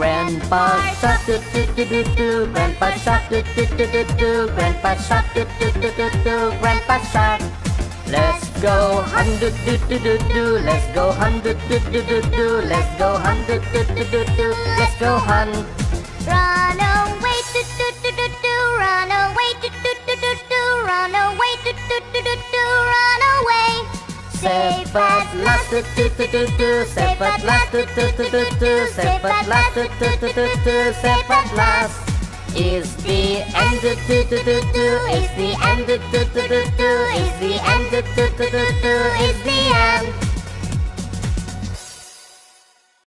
Grandpa shark do do do do do Grandpa shark do do do do do Grandpa shark do do do do do Grandpa shark Let's go hunt do do do do do Let's go hunt do do do do do Let's go hunt do do do do do Let's go hunt At last do do do do do at last do do do do do at last do do do do do at last is the end. Do do do do do Is the end. Do do do do do Is